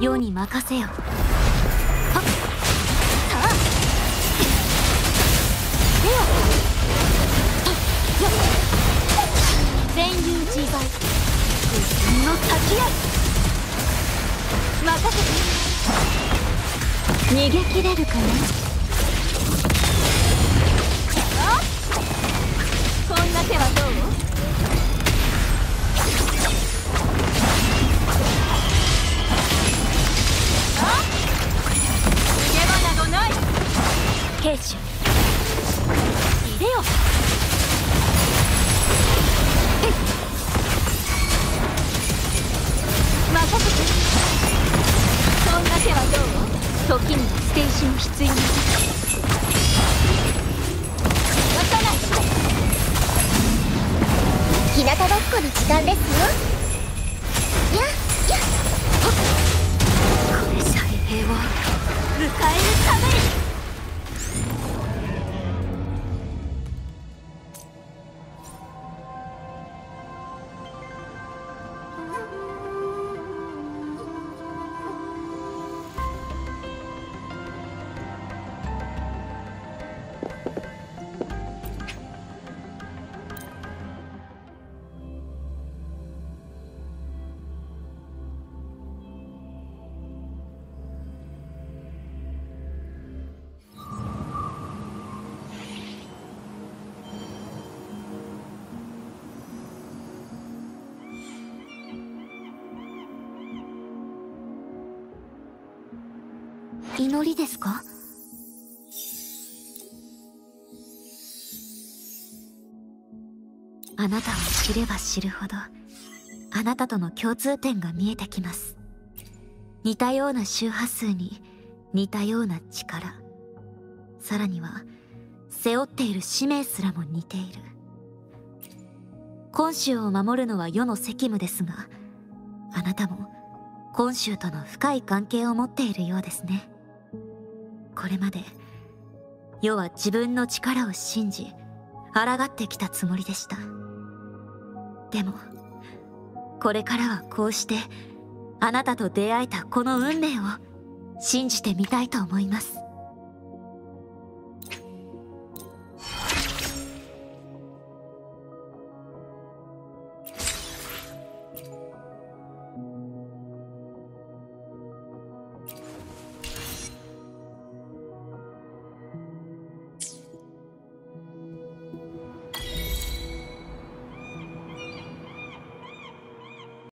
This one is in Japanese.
世に任せよ。はっ。せて逃げ切れるかな？あ？こんな手はどう？あ？逃げ場などない。兵士入れよ。時には捨て石も必要な渡らない。日向ぼっこの時間ですよ祈りですか？あなたを知れば知るほどあなたとの共通点が見えてきます。似たような周波数に似たような力。さらには背負っている使命すらも似ている。今週を守るのは世の責務ですがあなたも今週との深い関係を持っているようですね。これまで。世は自分の力を信じ抗ってきたつもりでした。でもこれからはこうしてあなたと出会えたこの運命を信じてみたいと思います。